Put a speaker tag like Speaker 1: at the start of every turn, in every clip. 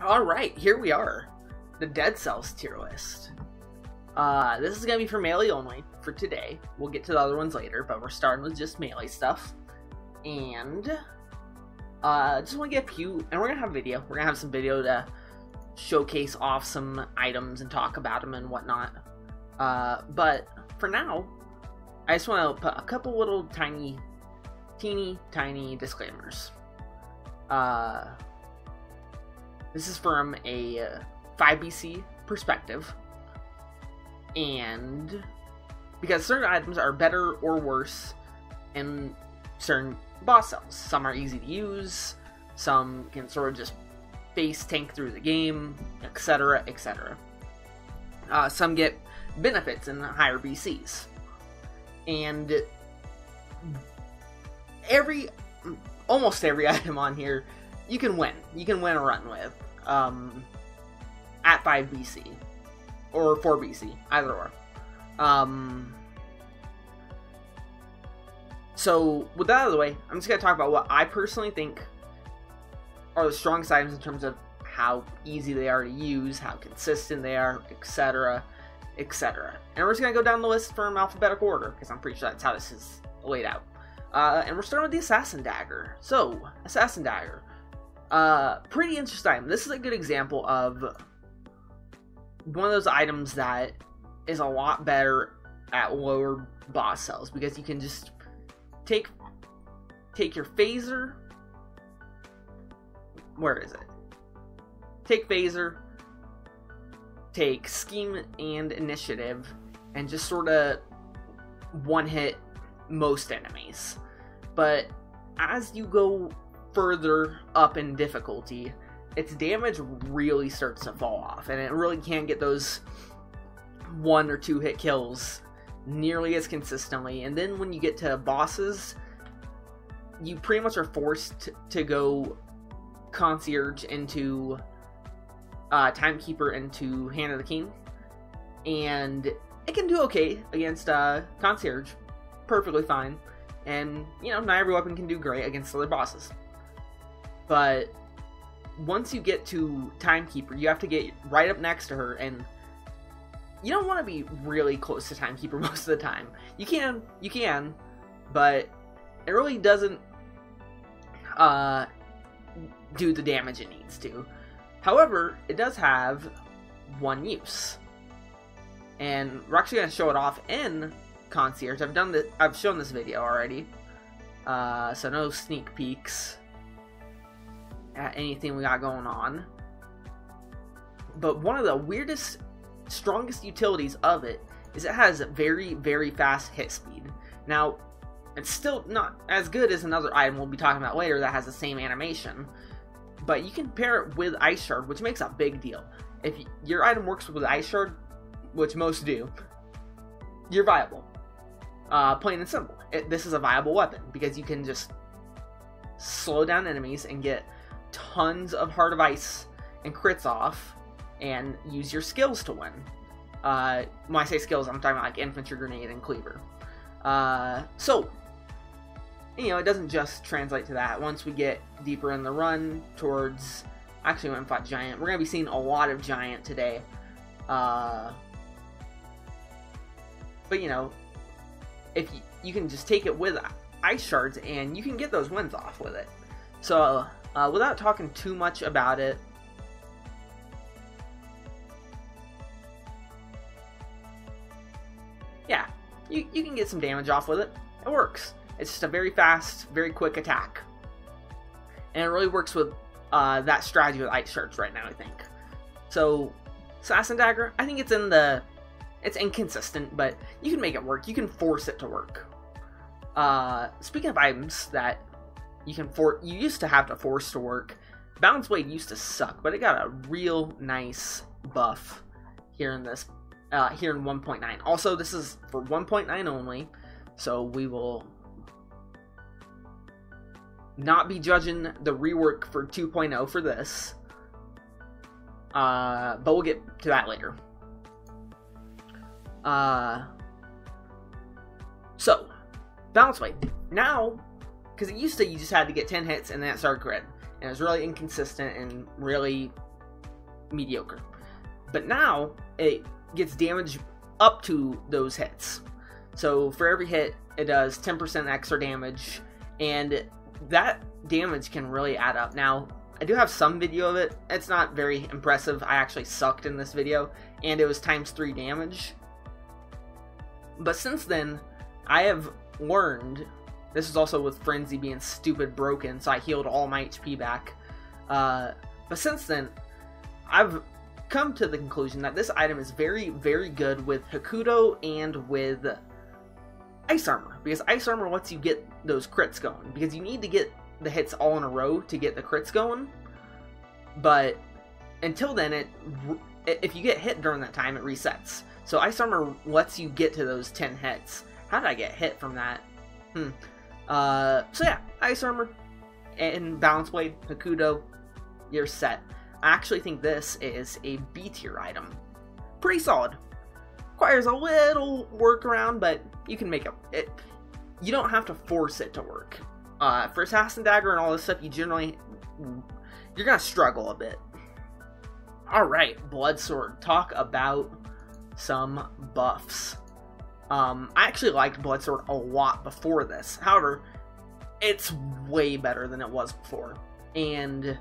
Speaker 1: All right, here we are. The Dead Cells tier list. Uh, this is gonna be for melee only for today. We'll get to the other ones later, but we're starting with just melee stuff. And uh, just want to get a few, and we're gonna have a video. We're gonna have some video to showcase off some items and talk about them and whatnot. Uh, but for now, I just want to put a couple little tiny, teeny tiny disclaimers. Uh, this is from a 5BC perspective and because certain items are better or worse in certain boss cells. Some are easy to use, some can sort of just face tank through the game, etc., etc. Uh, some get benefits in higher BCs, and every, almost every item on here, you can win. You can win a run with um, at 5 BC or 4 BC, either or. Um, so, with that out of the way, I'm just going to talk about what I personally think are the strongest items in terms of how easy they are to use, how consistent they are, etc., etc. And we're just going to go down the list from alphabetical order, because I'm pretty sure that's how this is laid out. Uh, and we're starting with the Assassin Dagger. So, Assassin Dagger. Uh, pretty interesting. This is a good example of one of those items that is a lot better at lower boss cells because you can just take take your phaser. Where is it? Take phaser, take scheme and initiative, and just sort of one hit most enemies. But as you go further up in difficulty, its damage really starts to fall off, and it really can't get those one or two hit kills nearly as consistently. And then when you get to bosses, you pretty much are forced to go concierge into uh, timekeeper into hand of the king, and it can do okay against uh, concierge, perfectly fine. And you know, not every weapon can do great against other bosses. But once you get to Timekeeper, you have to get right up next to her, and you don't want to be really close to Timekeeper most of the time. You can, you can, but it really doesn't uh, do the damage it needs to. However, it does have one use, and we're actually going to show it off in Concierge. I've done the, I've shown this video already, uh, so no sneak peeks at anything we got going on. But one of the weirdest, strongest utilities of it is it has very, very fast hit speed. Now, it's still not as good as another item we'll be talking about later that has the same animation, but you can pair it with Ice Shard, which makes a big deal. If your item works with Ice Shard, which most do, you're viable. Uh, plain and simple. It, this is a viable weapon because you can just slow down enemies and get tons of Heart of Ice and crits off and use your skills to win. Uh, when I say skills, I'm talking about like Infantry Grenade and Cleaver. Uh, so, you know, it doesn't just translate to that. Once we get deeper in the run towards. Actually, when I fought Giant, we're going to be seeing a lot of Giant today. Uh, but, you know, if you, you can just take it with Ice Shards and you can get those wins off with it. So, uh, without talking too much about it, yeah, you, you can get some damage off with it. It works. It's just a very fast, very quick attack. And it really works with uh, that strategy with Ice Shards right now, I think. So, Assassin Dagger, I think it's in the... It's inconsistent, but you can make it work. You can force it to work. Uh, speaking of items that you can for you used to have to force to work. Balance Blade used to suck, but it got a real nice buff here in this uh, here in 1.9. Also, this is for 1.9 only, so we will not be judging the rework for 2.0 for this. Uh, but we'll get to that later. Uh, so, Balance Blade. Now, because it used to you just had to get 10 hits and that's our crit. And it was really inconsistent and really mediocre. But now it gets damage up to those hits. So for every hit, it does 10% extra damage, and that damage can really add up. Now, I do have some video of it. It's not very impressive. I actually sucked in this video, and it was times 3 damage. But since then, I have learned. This is also with Frenzy being stupid broken, so I healed all my HP back. Uh, but since then, I've come to the conclusion that this item is very, very good with Hokuto and with Ice Armor, because Ice Armor lets you get those crits going, because you need to get the hits all in a row to get the crits going. But until then, it if you get hit during that time, it resets. So Ice Armor lets you get to those 10 hits. How did I get hit from that? Hmm. Uh, so yeah, Ice Armor and Balance Blade, Hokuto, you're set. I actually think this is a B tier item. Pretty solid. Requires a little workaround, but you can make it. it you don't have to force it to work. Uh, for Assassin Dagger and all this stuff, you generally you're gonna struggle a bit. All right, Blood Sword. Talk about some buffs. Um, I actually liked Blood Sword a lot before this. However, it's way better than it was before. And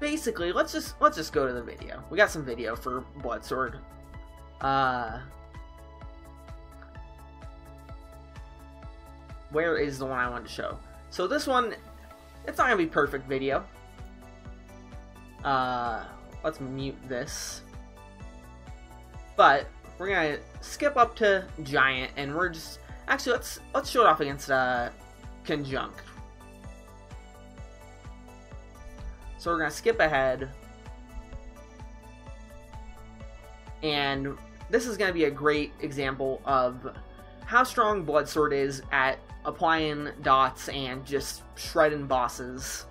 Speaker 1: basically, let's just let's just go to the video. We got some video for Blood Sword. Uh, where is the one I wanted to show? So this one, it's not gonna be perfect video. Uh, let's mute this. But we're gonna skip up to Giant, and we're just actually let's let's show it off against uh, Conjunct. So we're gonna skip ahead, and this is gonna be a great example of how strong Blood Sword is at applying dots and just shredding bosses.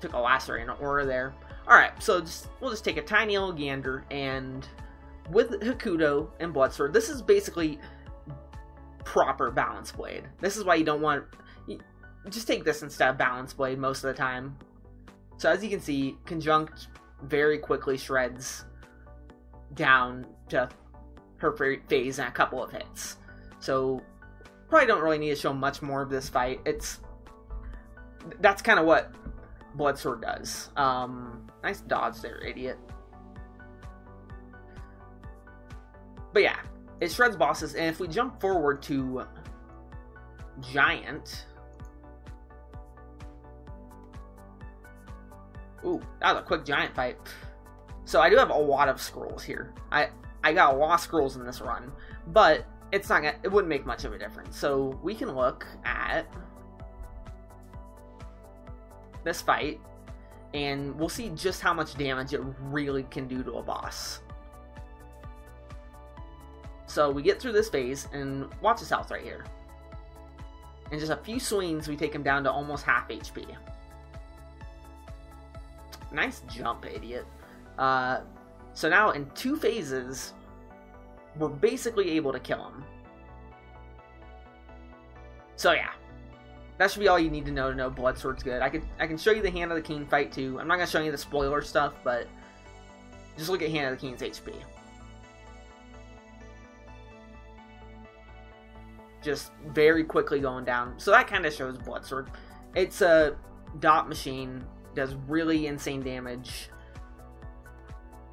Speaker 1: Took a lacerate aura there. Alright, so just, we'll just take a tiny little gander, and with Hokuto and Bloodsword, this is basically proper Balance Blade. This is why you don't want... You, just take this instead of Balance Blade most of the time. So as you can see, Conjunct very quickly shreds down to her phase in a couple of hits. So probably don't really need to show much more of this fight. It's that's kind of what Bloodsword does. Um, nice dodge there, idiot. But yeah, it shreds bosses, and if we jump forward to Giant. Ooh, that was a quick giant fight. So I do have a lot of scrolls here. I I got a lot of scrolls in this run, but it's not gonna, it wouldn't make much of a difference. So we can look at this fight, and we'll see just how much damage it really can do to a boss. So we get through this phase, and watch his health right here. In just a few swings, we take him down to almost half HP. Nice jump, idiot. Uh, so now in two phases, we're basically able to kill him. So yeah, that should be all you need to know to know Bloodsword's good. I could I can show you the Hand of the King fight too. I'm not gonna show you the spoiler stuff, but just look at Hand of the King's HP. Just very quickly going down. So that kind of shows Bloodsword. It's a dot machine, does really insane damage.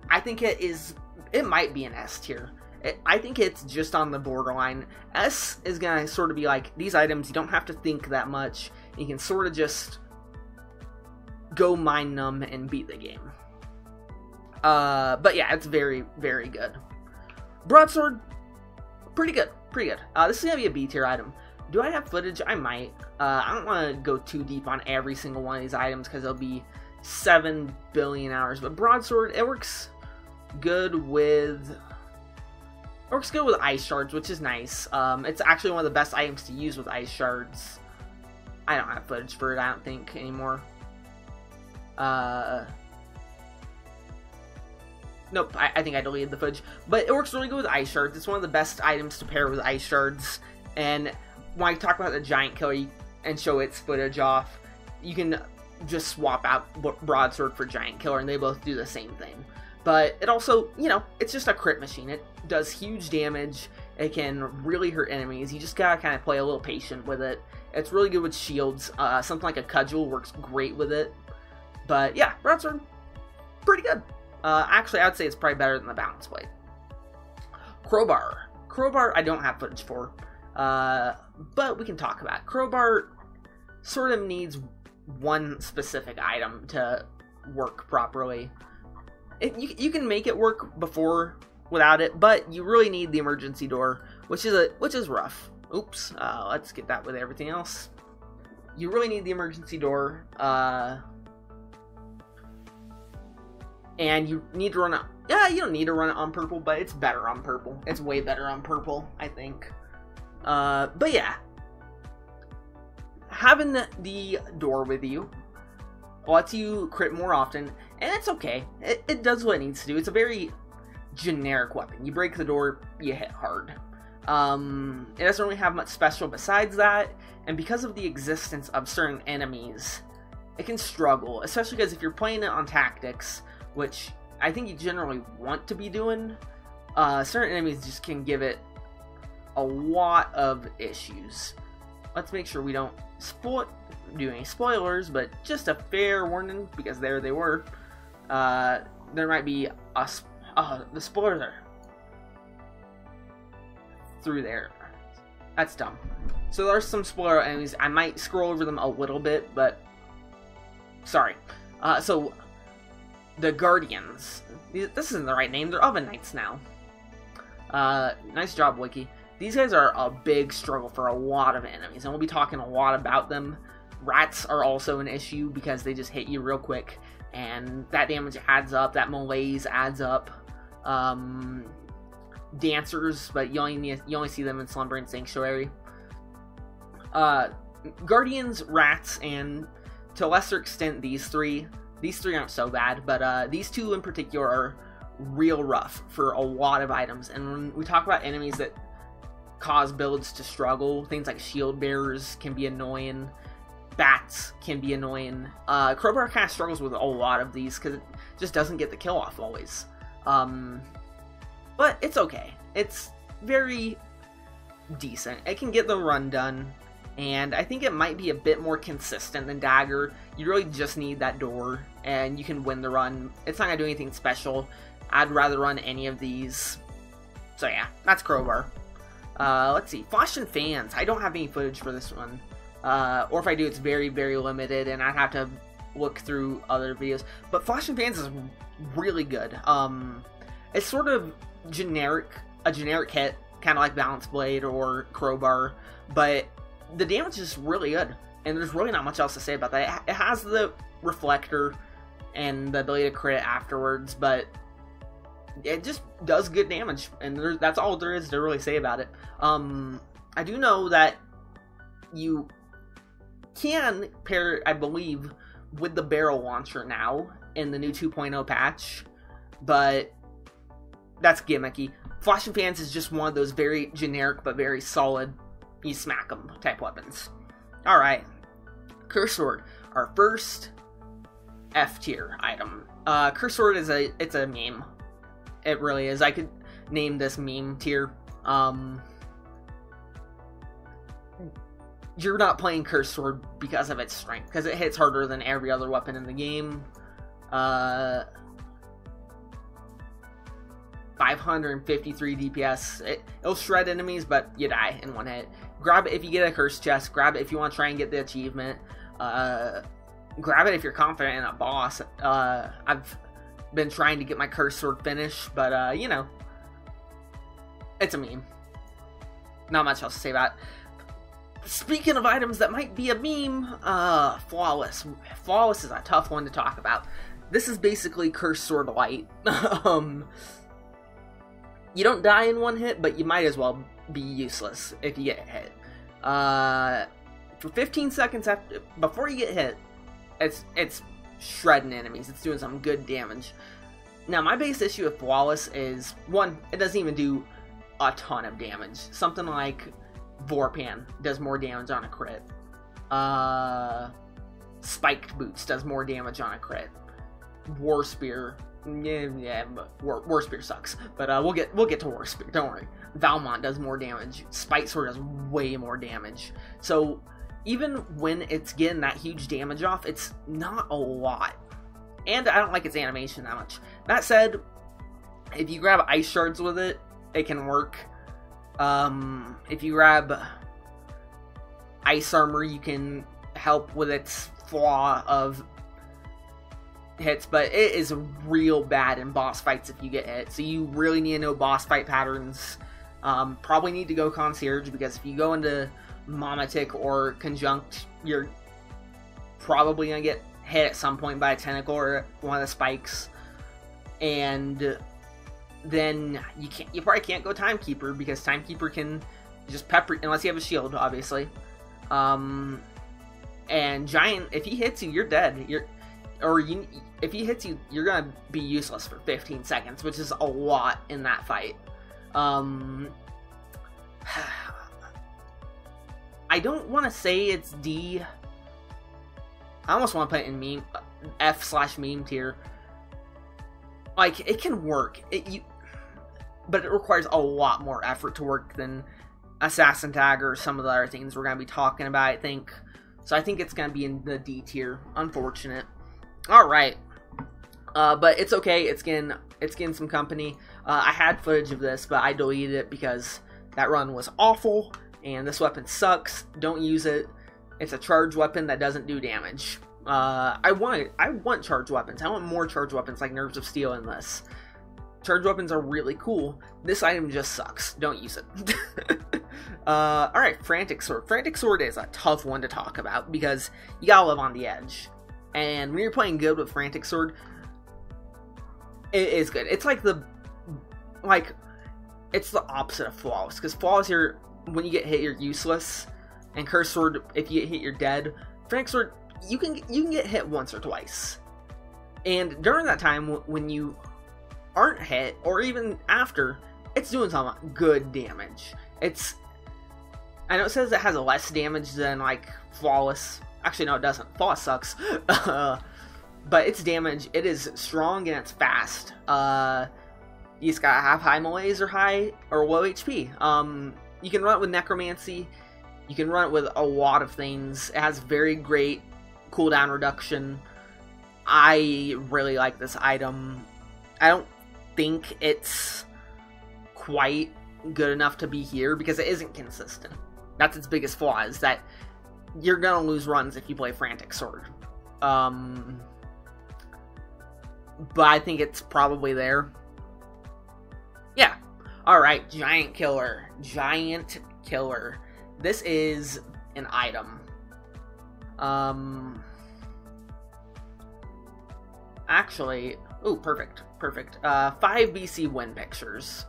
Speaker 1: I think it is. It might be an S tier. I think it's just on the borderline. S is gonna sort of be like these items. You don't have to think that much. You can sort of just go mind numb and beat the game. Uh, but yeah, it's very very good. Broadsword, pretty good, pretty good. Uh, this is gonna be a B tier item. Do I have footage? I might. Uh, I don't want to go too deep on every single one of these items because it'll be seven billion hours. But broadsword, it works good with works good with ice shards, which is nice. Um, it's actually one of the best items to use with ice shards. I don't have footage for it, I don't think, anymore. Uh, nope, I, I think I deleted the footage. But it works really good with ice shards. It's one of the best items to pair with ice shards. And when I talk about the giant killer and show its footage off, you can just swap out Broadsword for Giant Killer, and they both do the same thing. But it also, you know, it's just a crit machine. It does huge damage. It can really hurt enemies. You just gotta kind of play a little patient with it. It's really good with shields. Uh, something like a Cudgel works great with it. But yeah, Broadsword, pretty good. Uh, actually, I would say it's probably better than the Balance Blade. Crowbar. Crowbar, I don't have footage for, uh, but we can talk about. Crowbar sort of needs one specific item to work properly. You, you can make it work before without it, but you really need the emergency door, which is a which is rough. Oops. Uh, let's get that with everything else. You really need the emergency door, uh, and you need to run it. Yeah, you don't need to run it on purple, but it's better on purple. It's way better on purple, I think. Uh, but yeah, having the, the door with you lets you crit more often, and it's okay. It, it does what it needs to do. It's a very generic weapon. You break the door, you hit hard. Um, it doesn't really have much special besides that, and because of the existence of certain enemies, it can struggle, especially because if you're playing it on tactics, which I think you generally want to be doing, uh, certain enemies just can give it a lot of issues. Let's make sure we don't spoil do any spoilers, but just a fair warning because there they were. Uh, there might be a uh, the spoilers are through there. That's dumb. So there's some spoiler enemies. I might scroll over them a little bit, but sorry. Uh, so the Guardians. This isn't the right name. They're Oven Knights now. Uh, nice job, Wiki. These guys are a big struggle for a lot of enemies, and we'll be talking a lot about them. Rats are also an issue because they just hit you real quick, and that damage adds up. That malaise adds up. Um, dancers, but you only you only see them in Slumbering Sanctuary. Uh, Guardians, Rats, and to a lesser extent these three. These three aren't so bad, but uh, these two in particular are real rough for a lot of items. And when we talk about enemies that cause builds to struggle, things like shield bearers can be annoying. Bats can be annoying. Uh, Crowbar kind of struggles with a lot of these because it just doesn't get the kill off always. Um, but it's okay. It's very decent. It can get the run done, and I think it might be a bit more consistent than Dagger. You really just need that door, and you can win the run. It's not gonna do anything special. I'd rather run any of these. So yeah, that's Crowbar. Uh, let's see, Flashing Fans. I don't have any footage for this one. Uh, or if I do, it's very, very limited, and I'd have to look through other videos. But Flashing Fans is really good. Um, it's sort of generic, a generic hit, kind of like Balance Blade or Crowbar, but the damage is really good, and there's really not much else to say about that. It has the reflector and the ability to crit afterwards, but it just does good damage, and that's all there is to really say about it. Um, I do know that you can pair, I believe, with the barrel launcher now in the new 2.0 patch, but that's gimmicky. Flashing Fans is just one of those very generic but very solid, you smack them type weapons. Alright, Curse Sword, our first F tier item. Uh, Curse Sword is a, it's a meme. It really is. I could name this meme tier. Um, you're not playing Curse Sword because of its strength, because it hits harder than every other weapon in the game. Uh, 553 DPS. It, will shred enemies, but you die in one hit. Grab it if you get a curse chest. Grab it if you want to try and get the achievement. Uh, grab it if you're confident in a boss. Uh, I've been trying to get my curse sword finished, but uh, you know, it's a meme. Not much else to say about it. Speaking of items that might be a meme, uh, Flawless. Flawless is a tough one to talk about. This is basically Curse Sword Light. um, you don't die in one hit, but you might as well be useless if you get hit. Uh, for 15 seconds after, before you get hit, it's it's shredding enemies. It's doing some good damage. Now, my base issue with Flawless is one, it doesn't even do a ton of damage. Something like Vorpan does more damage on a crit. Uh, spiked boots does more damage on a crit. War spear, yeah, yeah, war, war spear sucks. But uh, we'll get we'll get to war spear. Don't worry. Valmont does more damage. Spike sword does way more damage. So even when it's getting that huge damage off, it's not a lot. And I don't like its animation that much. That said, if you grab ice shards with it, it can work. Um, if you grab ice armor, you can help with its flaw of hits, but it is real bad in boss fights if you get hit. So you really need to know boss fight patterns. Um, probably need to go concierge because if you go into Mama Tick or Conjunct, you're probably gonna get hit at some point by a tentacle or one of the spikes, and then you can't. You probably can't go Timekeeper because Timekeeper can just pepper unless you have a shield, obviously. Um, and Giant, if he hits you, you're dead. You're or you if he hits you, you're gonna be useless for 15 seconds, which is a lot in that fight. Um, I don't want to say it's D. I almost want to put it in meme F slash meme tier. Like it can work, it, you, but it requires a lot more effort to work than Assassin Tag or some of the other things we're gonna be talking about. I think so. I think it's gonna be in the D tier. Unfortunate. All right. Uh, but it's okay. It's getting it's getting some company. Uh, I had footage of this, but I deleted it because that run was awful, and this weapon sucks. Don't use it. It's a charge weapon that doesn't do damage. Uh, I want I want charge weapons. I want more charge weapons like Nerves of Steel in this. Charge weapons are really cool. This item just sucks. Don't use it. uh, all right, Frantic Sword. Frantic Sword is a tough one to talk about because you gotta live on the edge. And when you're playing good with Frantic Sword, it is good. It's like the like it's the opposite of flawless because flawless you're when you get hit you're useless, and curse sword if you get hit you're dead. Frantic sword you can you can get hit once or twice, and during that time when you aren't hit or even after, it's doing some good damage. It's I know it says it has less damage than like flawless. Actually, no, it doesn't. Flawless sucks. but its damage, it is strong and it's fast. Uh, you just gotta have high melees or high or low HP. Um, you can run it with necromancy. You can run it with a lot of things. It has very great cooldown reduction. I really like this item. I don't think it's quite good enough to be here because it isn't consistent. That's its biggest flaw is that you're gonna lose runs if you play Frantic Sword. Um, but I think it's probably there. Yeah. All right, Giant Killer. Giant Killer. This is an item. Um. Actually, oh, perfect, perfect. Uh, five BC win pictures.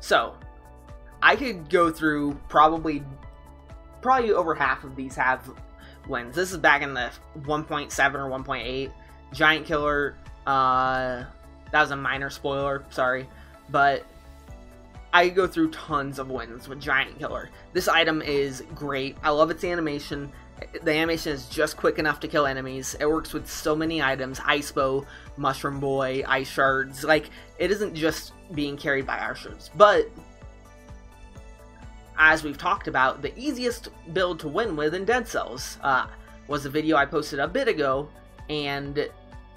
Speaker 1: So, I could go through probably, probably over half of these have wins. This is back in the 1.7 or 1.8. Giant Killer, uh, that was a minor spoiler, sorry. But I go through tons of wins with Giant Killer. This item is great. I love its animation. The animation is just quick enough to kill enemies. It works with so many items Ice Bow, Mushroom Boy, Ice Shards. Like, it isn't just being carried by archers. But as we've talked about, the easiest build to win with in Dead Cells uh, was a video I posted a bit ago, and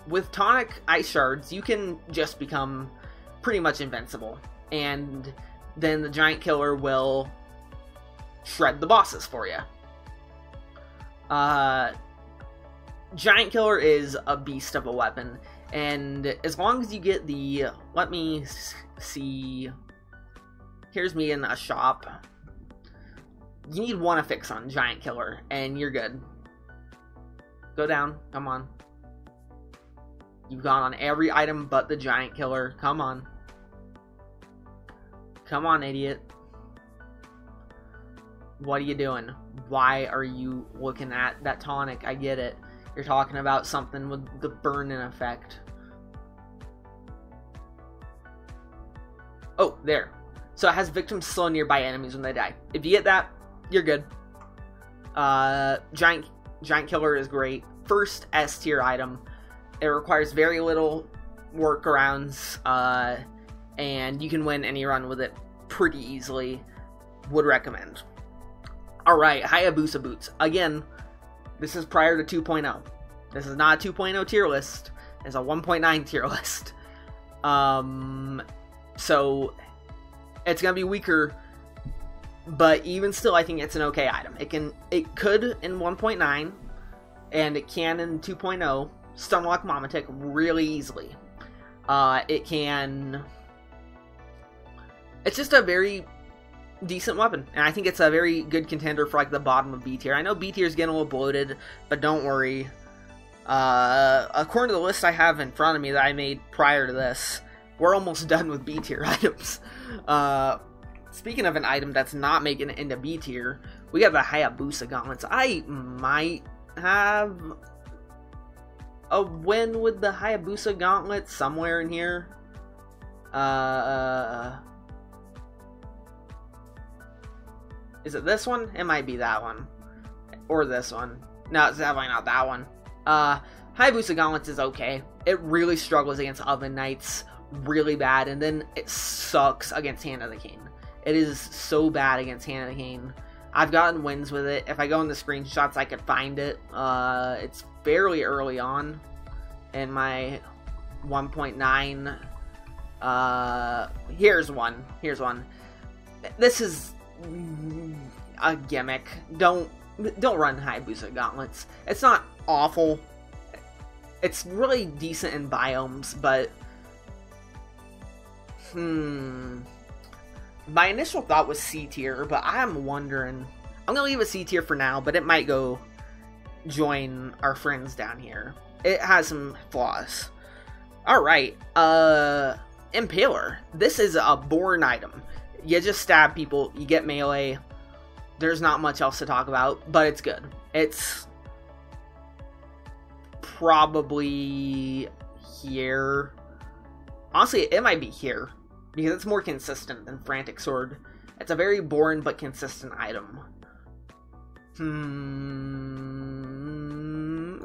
Speaker 1: with tonic ice shards, you can just become pretty much invincible, and then the giant killer will shred the bosses for you. Uh, giant killer is a beast of a weapon, and as long as you get the, let me see, here's me in a shop you need one affix on Giant Killer, and you're good. Go down. Come on. You've gone on every item but the Giant Killer. Come on. Come on, idiot. What are you doing? Why are you looking at that tonic? I get it. You're talking about something with the burn-in effect. Oh, there. So it has victims slow nearby enemies when they die. If you get that, you're good. Uh, giant giant killer is great. First S tier item. It requires very little workarounds, uh, and you can win any run with it pretty easily. Would recommend. All right, Hayabusa boots. Again, this is prior to 2.0. This is not a 2.0 tier list. It's a 1.9 tier list. Um, so it's gonna be weaker, but even still, I think it's an okay item. It can, it could in 1.9, and it can in 2.0 stunlock Mama Tick really easily. Uh, it can. It's just a very decent weapon, and I think it's a very good contender for like the bottom of B tier. I know B tier is getting a little bloated, but don't worry. Uh, according to the list I have in front of me that I made prior to this, we're almost done with B tier items. Uh, speaking of an item that's not making it into B tier, we got the Hayabusa gauntlets. I might have a win with the Hayabusa gauntlet somewhere in here. Uh, is it this one? It might be that one. Or this one. No, it's definitely not that one. Uh, Hayabusa Gauntlets is okay. It really struggles against Oven Knights really bad, and then it sucks against Hand of the King. It is so bad against Hand of the King. I've gotten wins with it. If I go in the screenshots, I could find it. Uh, it's fairly early on in my 1.9. Uh, here's one. Here's one. This is a gimmick. Don't don't run Hayabusa gauntlets. It's not awful. It's really decent in biomes, but hmm. My initial thought was C tier, but I'm wondering. I'm gonna leave a C tier for now, but it might go join our friends down here. It has some flaws. All right, uh, Impaler. This is a born item. You just stab people, you get melee. There's not much else to talk about, but it's good. It's probably here. Honestly, it might be here because it's more consistent than Frantic Sword. It's a very boring but consistent item. Hmm.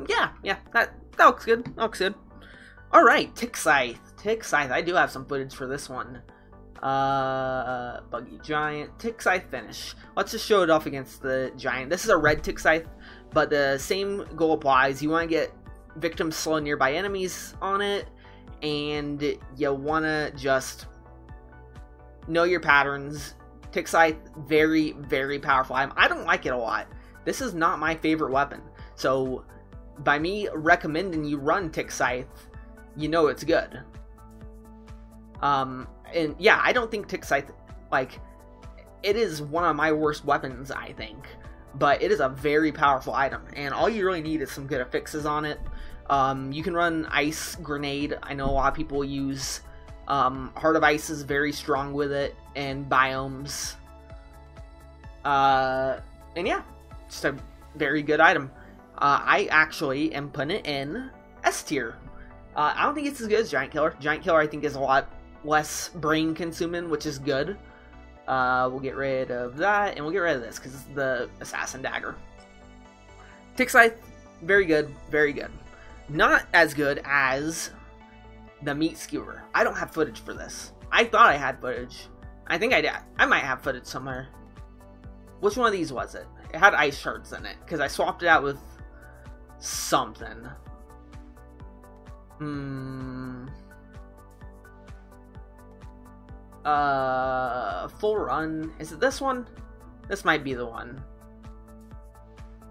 Speaker 1: Yeah, yeah, that that looks good. That looks good. All right, Tick Scythe. Tick Scythe. I do have some footage for this one. Uh, Buggy Giant. Tick Scythe finish. Let's just show it off against the Giant. This is a red Tick Scythe, but the same goal applies. You want to get victims slow nearby enemies on it, and you want to just know your patterns. Tick Scythe, very, very powerful item. I don't like it a lot. This is not my favorite weapon. So, by me recommending you run Tick Scythe, you know it's good. Um, and yeah, I don't think Scythe, like, it is one of my worst weapons, I think. But it is a very powerful item, and all you really need is some good affixes on it. Um, you can run Ice Grenade. I know a lot of people use um, Heart of Ice is very strong with it, and Biomes. Uh, and yeah, just a very good item. Uh, I actually am putting it in S tier. Uh, I don't think it's as good as Giant Killer. Giant Killer, I think, is a lot less brain consuming, which is good. Uh, we'll get rid of that, and we'll get rid of this because it's the Assassin Dagger. Tick Scythe, very good, very good. Not as good as the Meat Skewer. I don't have footage for this. I thought I had footage. I think I did. I might have footage somewhere. Which one of these was it? It had ice shards in it because I swapped it out with something. Hmm. Uh, full run. Is it this one? This might be the one.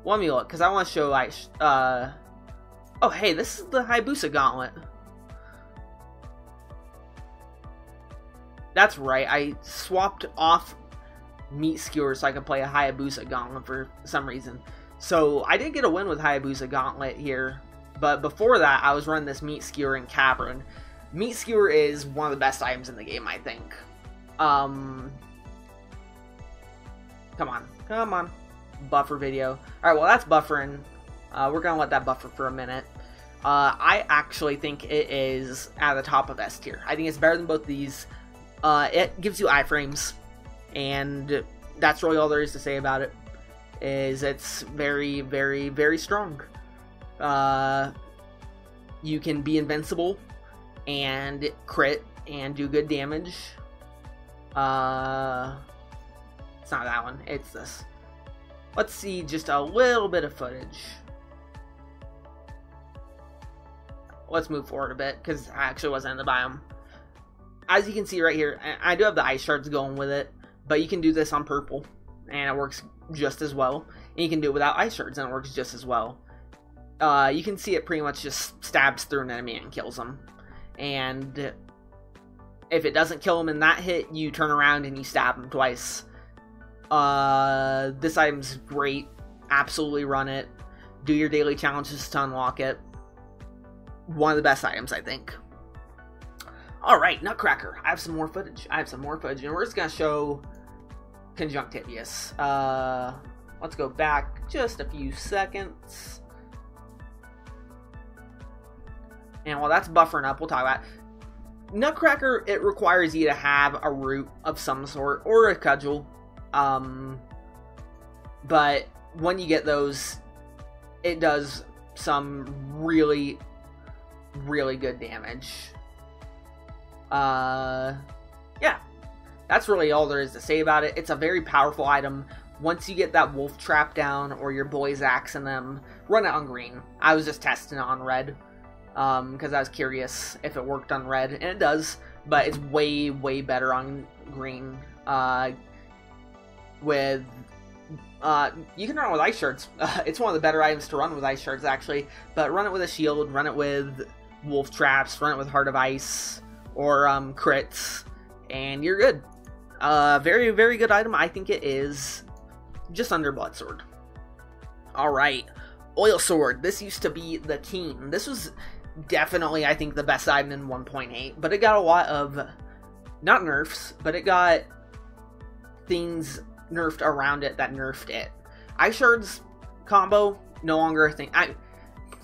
Speaker 1: Let me look because I want to show ice. Uh. Oh, hey, this is the Hayabusa Gauntlet. That's right, I swapped off Meat Skewer so I could play a Hayabusa Gauntlet for some reason. So I did get a win with Hayabusa Gauntlet here, but before that I was running this Meat Skewer in Cavern. Meat Skewer is one of the best items in the game, I think. Um, come on, come on, buffer video. All right, well that's buffering. Uh, we're gonna let that buffer for a minute. Uh, I actually think it is at the top of S tier. I think it's better than both these. Uh, it gives you iframes, and that's really all there is to say about it. is it's very, very, very strong. Uh, you can be invincible and crit and do good damage. Uh, it's not that one. It's this. Let's see just a little bit of footage. Let's move forward a bit because I actually wasn't in the biome. As you can see right here, I do have the ice shards going with it, but you can do this on purple and it works just as well. And you can do it without ice shards and it works just as well. Uh, you can see it pretty much just stabs through an enemy and kills them. And if it doesn't kill him in that hit, you turn around and you stab him twice. Uh, this item's great. Absolutely run it. Do your daily challenges to unlock it. One of the best items, I think. Alright, Nutcracker. I have some more footage. I have some more footage, and we're just gonna show Conjunctivius. Uh, let's go back just a few seconds. And while that's buffering up, we'll talk about Nutcracker. It requires you to have a root of some sort or a cudgel. Um, but when you get those, it does some really, really good damage. Uh, yeah, that's really all there is to say about it. It's a very powerful item. Once you get that wolf trap down or your boys axing them, run it on green. I was just testing it on red because um, I was curious if it worked on red, and it does, but it's way, way better on green. Uh, with uh, you can run with ice shards. Uh, it's one of the better items to run with ice shards, actually. But run it with a shield, run it with wolf traps, run it with heart of ice or um, crits, and you're good. Uh, very, very good item. I think it is just under blood sword. All right, oil sword. This used to be the king. This was definitely, I think, the best item in 1.8, but it got a lot of not nerfs, but it got things nerfed around it that nerfed it. Ice Shards combo no longer a thing. I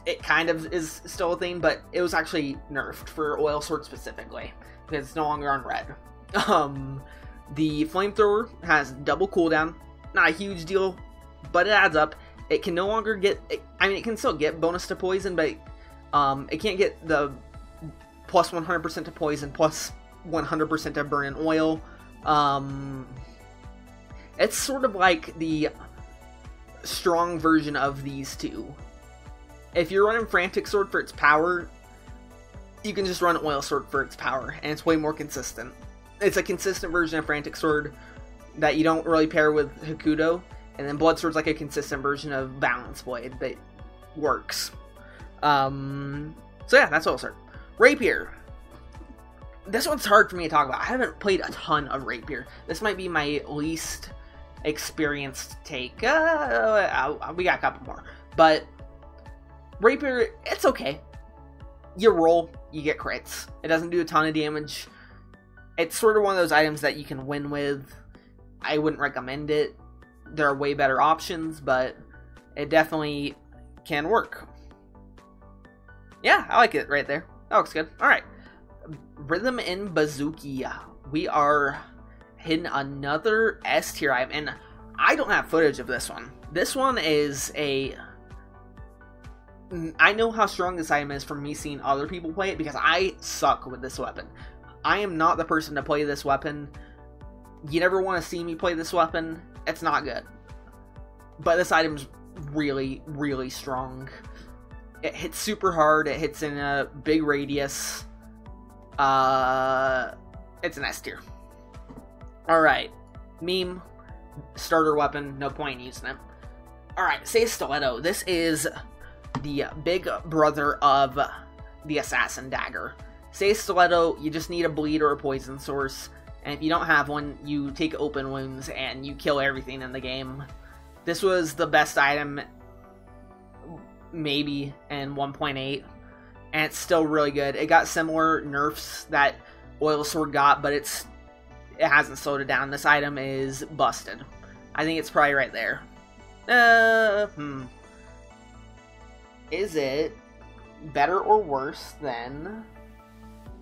Speaker 1: it kind of is still a thing, but it was actually nerfed for Oil Sword specifically because it's no longer on red. Um, the flamethrower has double cooldown, not a huge deal, but it adds up. It can no longer get. I mean, it can still get bonus to poison, but um, it can't get the plus 100% to poison, plus 100% to burn and oil. Um, it's sort of like the strong version of these two. If you're running Frantic Sword for its power, you can just run Oil Sword for its power, and it's way more consistent. It's a consistent version of Frantic Sword that you don't really pair with Hokuto, and then Blood Sword's like a consistent version of Balance Blade that works. Um, so yeah, that's Sword. Rapier. This one's hard for me to talk about. I haven't played a ton of Rapier. This might be my least experienced take. Uh, uh, we got a couple more. But Rapier, it's okay. You roll, you get crits. It doesn't do a ton of damage. It's sort of one of those items that you can win with. I wouldn't recommend it. There are way better options, but it definitely can work. Yeah, I like it right there. That looks good. Alright. Rhythm n' Bouzouki. We are hitting another S tier item, and I don't have footage of this one. This one is a. I know how strong this item is from me seeing other people play it because I suck with this weapon. I am not the person to play this weapon. You never want to see me play this weapon. It's not good. But this item's really, really strong. It hits super hard. It hits in a big radius. Uh, it's an S tier. Alright. Meme. Starter weapon. No point in using it. Alright, say Stiletto. This is the big brother of the Assassin Dagger. Say Stiletto, you just need a bleed or a poison source. And if you don't have one, you take open wounds and you kill everything in the game. This was the best item, maybe, and 1.8. And it's still really good. It got similar nerfs that Oil Sword got, but it's it hasn't slowed it down. This item is busted. I think it's probably right there. Uh, hmm. Is it better or worse than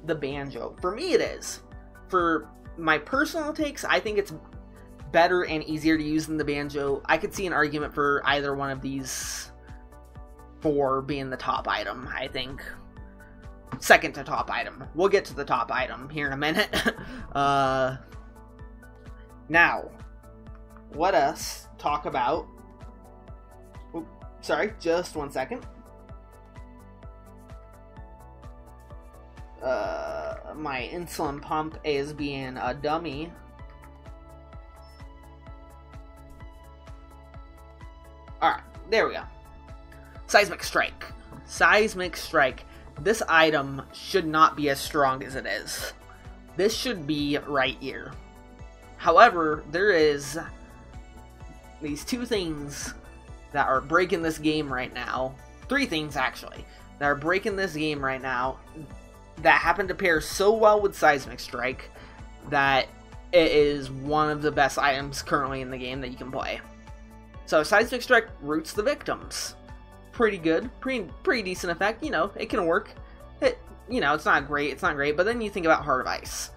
Speaker 1: the banjo? For me, it is. For my personal takes, I think it's better and easier to use than the banjo. I could see an argument for either one of these for being the top item, I think. Second to top item. We'll get to the top item here in a minute. uh, now, let us talk about. Oops, sorry, just one second. Uh, my insulin pump is being a dummy. Alright, there we go. Seismic Strike. Seismic Strike. This item should not be as strong as it is. This should be right here. However, there is these two things that are breaking this game right now. Three things, actually, that are breaking this game right now that happen to pair so well with Seismic Strike that it is one of the best items currently in the game that you can play. So Seismic Strike roots the victims. Pretty good, pretty pretty decent effect. You know, it can work. It, you know, it's not great, it's not great. But then you think about Heart of Ice.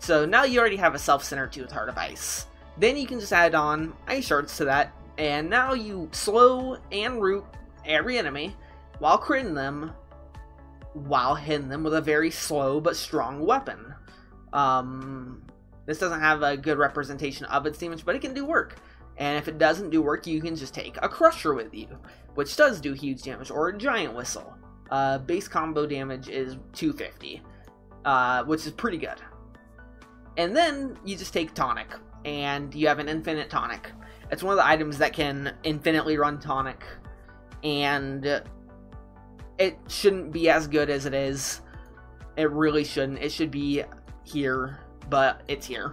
Speaker 1: So now you already have a self center too with Heart of Ice. Then you can just add on Ice Shards to that, and now you slow and root every enemy while critting them while hitting them with a very slow but strong weapon. Um, this doesn't have a good representation of its damage, but it can do work. And if it doesn't do work, you can just take a Crusher with you, which does do huge damage, or a Giant Whistle. Uh, base combo damage is 250, uh, which is pretty good. And then you just take Tonic, and you have an infinite Tonic. It's one of the items that can infinitely run Tonic, and it shouldn't be as good as it is. It really shouldn't. It should be here, but it's here.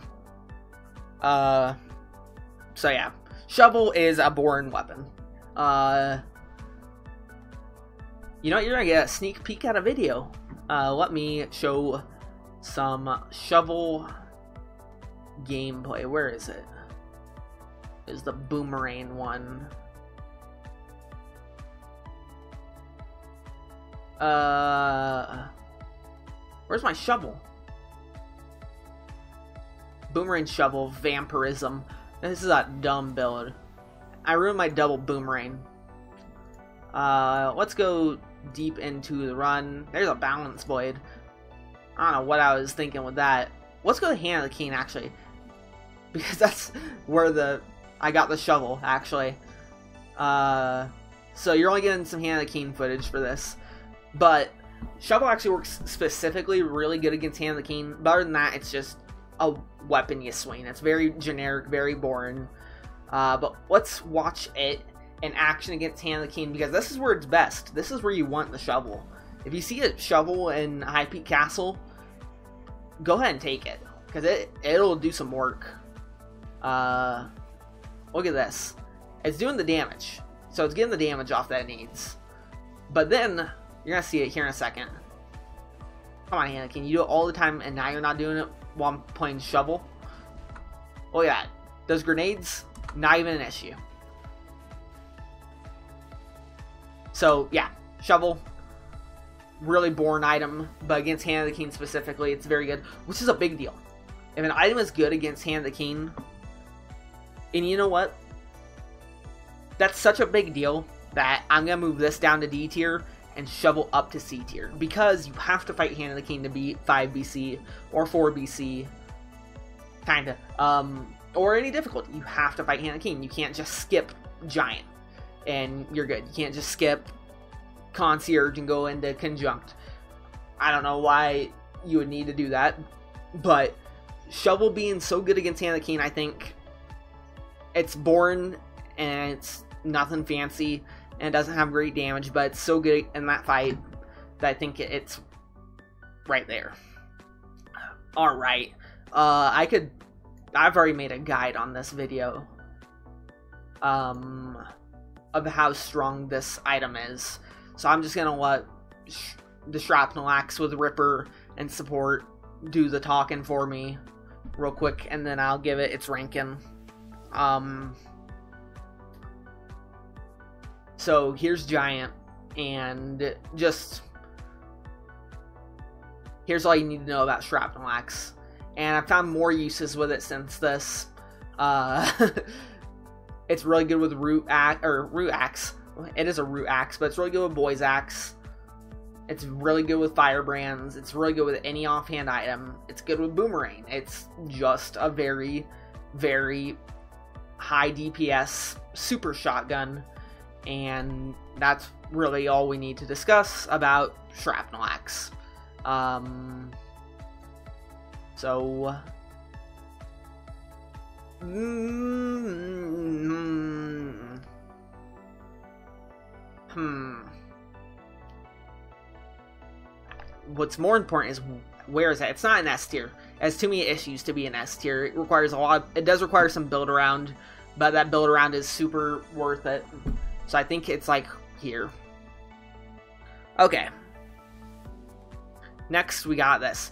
Speaker 1: Uh, so yeah, shovel is a boring weapon. Uh, you know? You're gonna get a sneak peek at a video. Uh, let me show some shovel gameplay. Where is it? Is the boomerang one? Uh, where's my shovel? Boomerang shovel, vampirism. This is a dumb build. I ruined my double boomerang. Uh, let's go deep into the run. There's a balance blade. I don't know what I was thinking with that. Let's go to Hand of the King, actually. Because that's where the I got the shovel, actually. Uh, so you're only getting some Hand of the King footage for this. But Shovel actually works specifically really good against Hand of the King. But other than that, it's just a weapon you swing. It's very generic, very boring. Uh, but let's watch it in action against Hand of the King because this is where it's best. This is where you want the shovel. If you see a shovel in High Peak Castle, go ahead and take it because it it'll do some work. Uh, look at this. It's doing the damage, so it's getting the damage off that it needs. But then you're gonna see it here in a second. Come on, Hannah, can you do it all the time and now you're not doing it while I'm playing shovel? Oh yeah, those grenades, not even an issue. So yeah, shovel, really boring item, but against Hand of the King specifically, it's very good, which is a big deal. If an item is good against Hand of the King, and you know what? That's such a big deal that I'm gonna move this down to D tier and shovel up to C tier because you have to fight Hand of the King to beat 5 BC or 4 BC, kinda, um, or any difficulty. You have to fight Hand of the King. You can't just skip Giant and you're good. You can't just skip Concierge and go into Conjunct. I don't know why you would need to do that, but Shovel being so good against the King, I think it's born and it's nothing fancy and doesn't have great damage, but it's so good in that fight that I think it's right there. Alright, uh, I could, I've already made a guide on this video, um, of how strong this item is, so I'm just gonna let sh the Shrapnel Axe with Ripper and support do the talking for me real quick, and then I'll give it its ranking. Um, so here's Giant, and just here's all you need to know about Shrapnel Axe. And I've found more uses with it since this. Uh, it's really good with root axe or root axe. It is a root axe, but it's really good with boy's axe. It's really good with firebrands. It's really good with any offhand item. It's good with boomerang. It's just a very, very high DPS super shotgun, and that's really all we need to discuss about shrapnel axe. Um, so. Mm, hmm. What's more important is where is that? It's not an S tier. It has too many issues to be an S tier. It requires a lot. Of, it does require some build around, but that build around is super worth it. So I think it's like here. Okay. Next, we got this.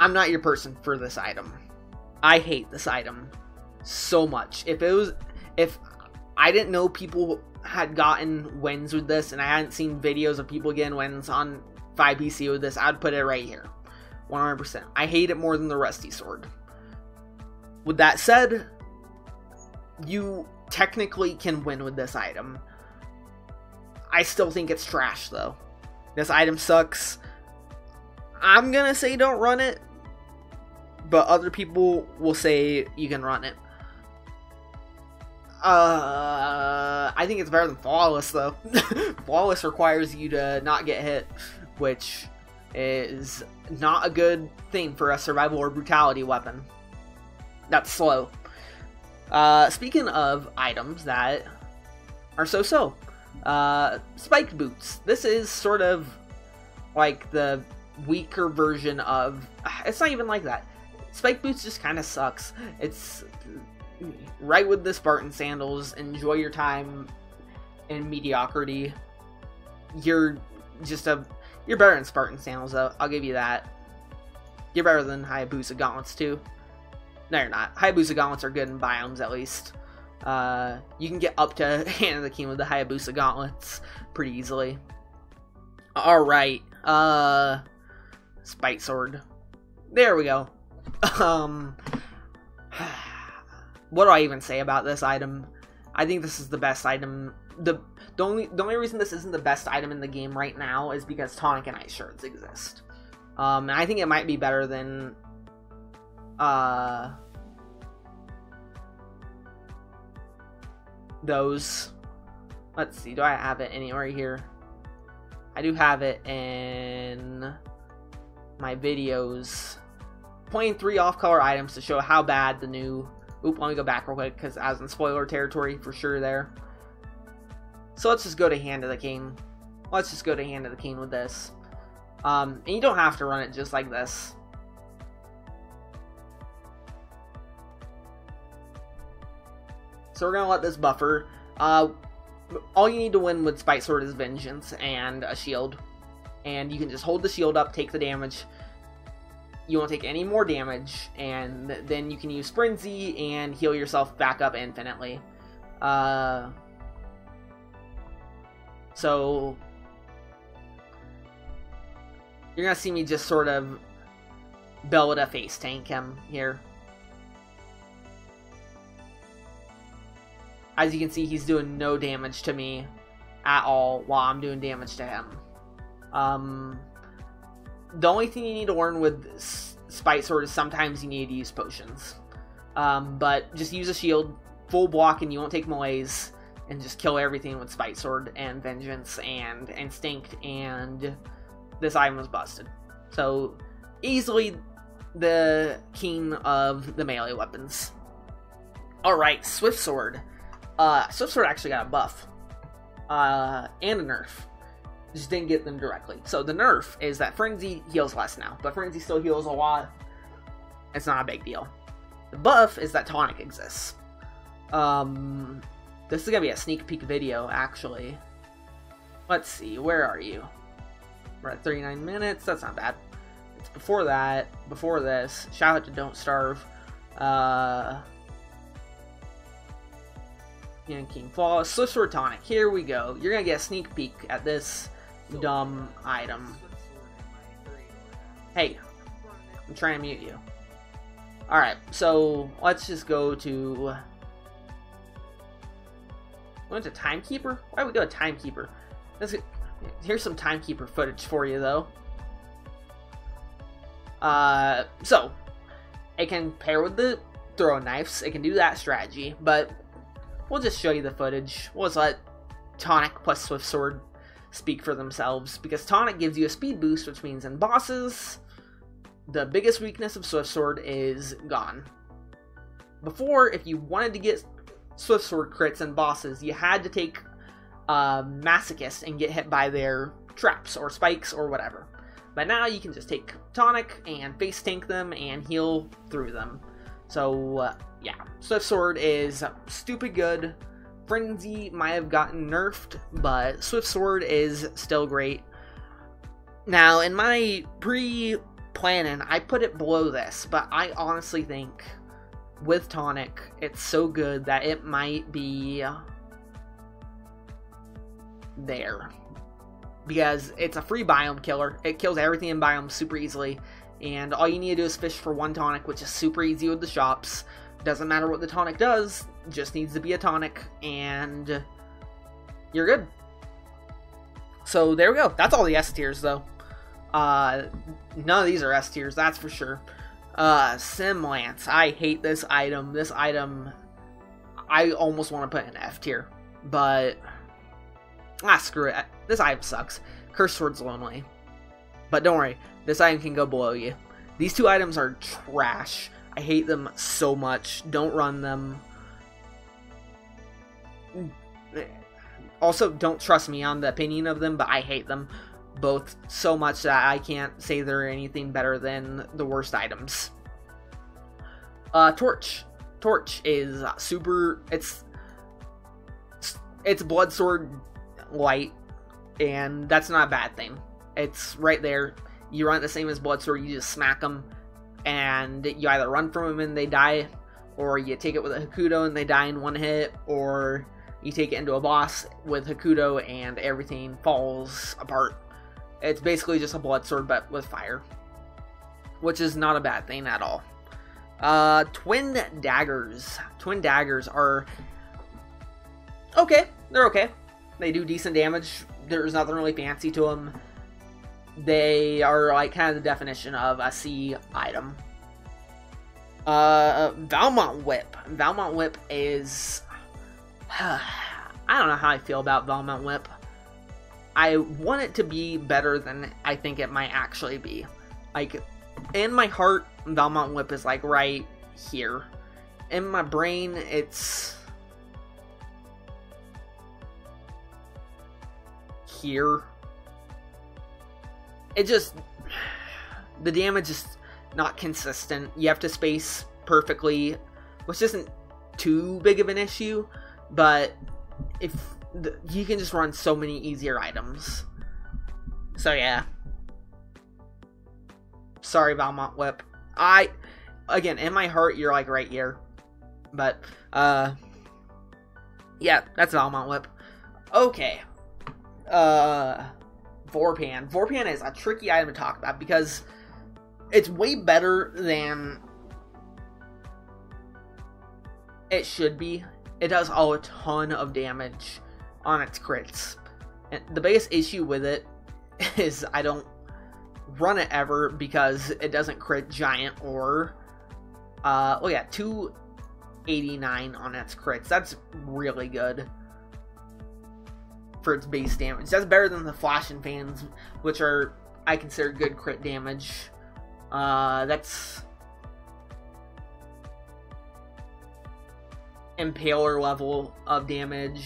Speaker 1: I'm not your person for this item. I hate this item so much. If it was, if I didn't know people had gotten wins with this, and I hadn't seen videos of people getting wins on 5BC with this, I'd put it right here. 100%. I hate it more than the Rusty Sword. With that said, you technically can win with this item. I still think it's trash though. This item sucks. I'm gonna say don't run it, but other people will say you can run it. Uh, I think it's better than Flawless though. Flawless requires you to not get hit, which is not a good thing for a survival or brutality weapon. That's slow. Uh, speaking of items that are so-so, uh, spiked boots. This is sort of like the weaker version of. It's not even like that. Spike boots just kind of sucks. It's right with the Spartan sandals. Enjoy your time in mediocrity. You're just a you're better than Spartan sandals though. I'll give you that. You're better than Hayabusa gauntlets too. No, you're not. Hayabusa gauntlets are good in biomes at least. Uh, you can get up to Hand of the King with the Hayabusa gauntlets pretty easily. Alright, uh, Spite Sword. There we go. Um, what do I even say about this item? I think this is the best item. The the only the only reason this isn't the best item in the game right now is because tonic and ice shards exist. Um, and I think it might be better than uh those. Let's see, do I have it anywhere here? I do have it in my videos. Pointing three off-color items to show how bad the new... Oop, let me go back real quick, because I was in spoiler territory for sure there. So let's just go to Hand of the King. Let's just go to Hand of the King with this. Um, and you don't have to run it just like this. So we're gonna let this buffer. Uh, all you need to win with Spite Sword is Vengeance and a shield. And you can just hold the shield up, take the damage. You won't take any more damage, and then you can use Frenzy and heal yourself back up infinitely. Uh, so, you're gonna see me just sort of build a face tank him here. As you can see, he's doing no damage to me at all while I'm doing damage to him. Um, the only thing you need to learn with Spite Sword is sometimes you need to use potions. Um, but just use a shield, full block, and you won't take melees, and just kill everything with Spite Sword and Vengeance and Instinct, and this item was busted. So, easily the king of the melee weapons. Alright, Swift Sword. Uh, Swift Sword actually got a buff. Uh, and a nerf. Just didn't get them directly. So the nerf is that Frenzy heals less now, but Frenzy still heals a lot. It's not a big deal. The buff is that Tonic exists. Um, this is gonna be a sneak peek video, actually. Let's see, where are you? We're at 39 minutes, that's not bad. It's before that, before this. Shout out to Don't Starve. Uh, King Flawless, Swift Sword Tonic. Here we go. You're gonna get a sneak peek at this dumb item. Hey, I'm trying to mute you. Alright, so let's just go to... Went to Timekeeper? Why would we go to Timekeeper? Let's get... Here's some Timekeeper footage for you, though. Uh, so, it can pair with the throw knives. It can do that strategy, but we'll just show you the footage. We'll just let Tonic plus Swift Sword speak for themselves, because Tonic gives you a speed boost, which means in bosses, the biggest weakness of Swift Sword is gone. Before, if you wanted to get Swift Sword crits and bosses, you had to take uh, Masochist and get hit by their traps or spikes or whatever. But now you can just take Tonic and face tank them and heal through them. So, uh, yeah, Swift Sword is stupid good. Frenzy might have gotten nerfed, but Swift Sword is still great. Now, in my pre planning, I put it below this, but I honestly think with Tonic, it's so good that it might be there. Because it's a free biome killer. It kills everything in biome super easily. And all you need to do is fish for one tonic, which is super easy with the shops. Doesn't matter what the tonic does, just needs to be a tonic, and you're good. So there we go. That's all the S tiers, though. Uh, none of these are S tiers, that's for sure. Uh, Simlance. I hate this item. This item, I almost want to put in F tier, but ah, screw it. This item sucks. Curse Sword's lonely, but don't worry, this item can go below you. These two items are trash. I hate them so much. Don't run them. Also, don't trust me on the opinion of them, but I hate them both so much that I can't say they're anything better than the worst items. Uh, Torch. Torch is super. It's it's blood sword light, and that's not a bad thing. It's right there. You run the same as blood sword. You just smack them, and you either run from them and they die, or you take it with a Hokuto and they die in one hit, or you take it into a boss with Hokuto and everything falls apart. It's basically just a blood sword but with fire, which is not a bad thing at all. Uh, twin daggers. Twin daggers are okay. They're okay. They do decent damage. There's nothing really fancy to them. They are like kind of the definition of a C item. Uh, Valmont Whip. Valmont Whip is. I don't know how I feel about Valmont Whip. I want it to be better than I think it might actually be. Like, in my heart, Valmont Whip is like right here. In my brain, it's here. It just the damage is not consistent. You have to space perfectly, which isn't too big of an issue, but if the, you can just run so many easier items. So yeah. Sorry, Valmont Whip. I, again, in my heart, you're like right here. But, uh, yeah, that's Valmont Whip. Okay. Uh, Vorpan. Vorpan is a tricky item to talk about because it's way better than it should be. It does all a ton of damage on its crits. And the biggest issue with it is I don't run it ever because it doesn't crit giant or uh oh yeah 289 on its crits that's really good for its base damage. That's better than the flashing fans which are i consider good crit damage. Uh that's impaler level of damage.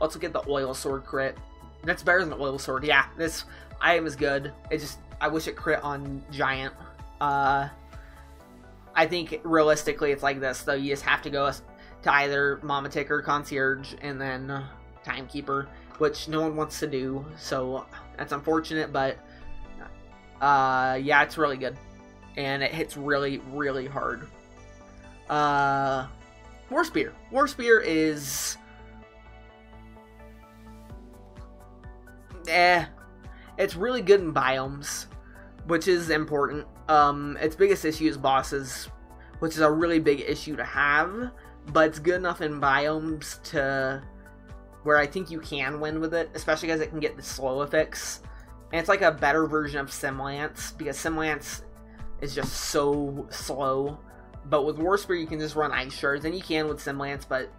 Speaker 1: Let's look at the oil sword crit. That's better than the oil sword. Yeah this item is good. It just I wish it crit on giant. Uh, I think realistically it's like this though. You just have to go to either Mama Tick or Concierge and then Timekeeper, which no one wants to do. So that's unfortunate, but uh, yeah, it's really good, and it hits really really hard. Uh, War Spear. War Spear is. Eh, it's really good in biomes, which is important. Um, its biggest issue is bosses, which is a really big issue to have, but it's good enough in biomes to where I think you can win with it, especially because it can get the slow effects. And it's like a better version of Simlance, because Simlance is just so slow. But with War Spear, you can just run Ice Shards, and you can with Simlance, but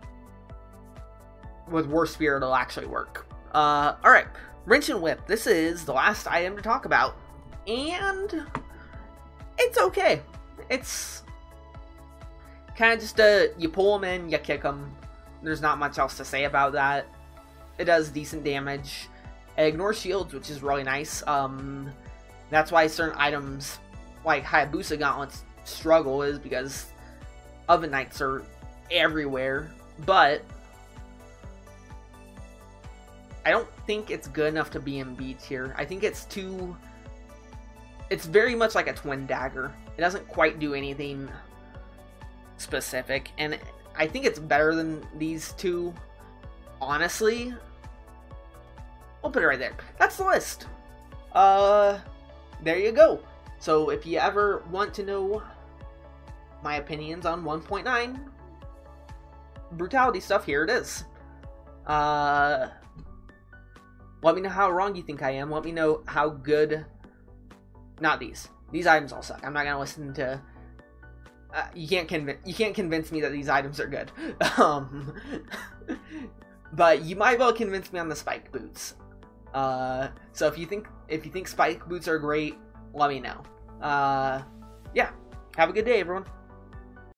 Speaker 1: with War Spear, it'll actually work. Uh, alright, Wrenching Whip. This is the last item to talk about. And it's okay. It's kind of just a you pull them in, you kick them. There's not much else to say about that. It does decent damage. It ignores shields, which is really nice. Um, that's why certain items like Hayabusa Gauntlets struggle is because Oven Knights are everywhere. But I don't think it's good enough to be in B tier. I think it's too. It's very much like a twin dagger. It doesn't quite do anything specific, and I think it's better than these two. Honestly, we'll put it right there. That's the list. Uh, there you go. So if you ever want to know my opinions on 1.9 brutality stuff, here it is. Uh, let me know how wrong you think I am. Let me know how good. Not these. These items all suck. I'm not gonna listen to. Uh, you can't convince you can't convince me that these items are good. um, but you might well convince me on the spike boots. Uh, so if you think if you think spike boots are great, let me know. Uh, yeah. Have a good day, everyone.